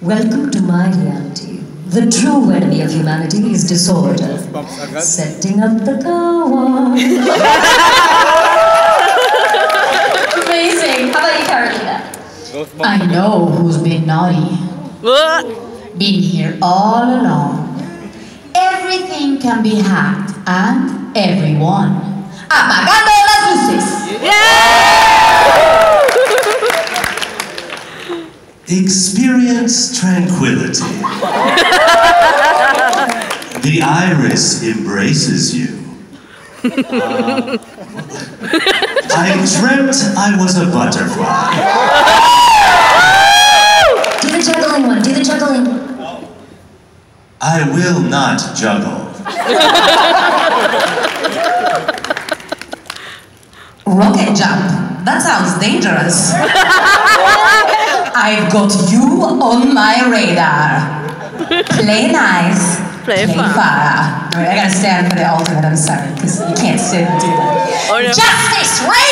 Welcome to my reality. The true enemy of humanity is disorder. Setting up the car wash. Amazing. How about you, Carolina? I know who's been naughty. Been here all along. Everything can be hacked and everyone. Apagando Experience tranquility. the iris embraces you. Uh, I dreamt I was a butterfly. Do the juggling one. Do the juggling. I will not juggle. Rocket jump. That sounds dangerous. I've got you on my radar. Play nice. Play Pharah. All right, I gotta stand for the ultimate. I'm sorry, because you can't sit and do that. Oh, no. Justice rains!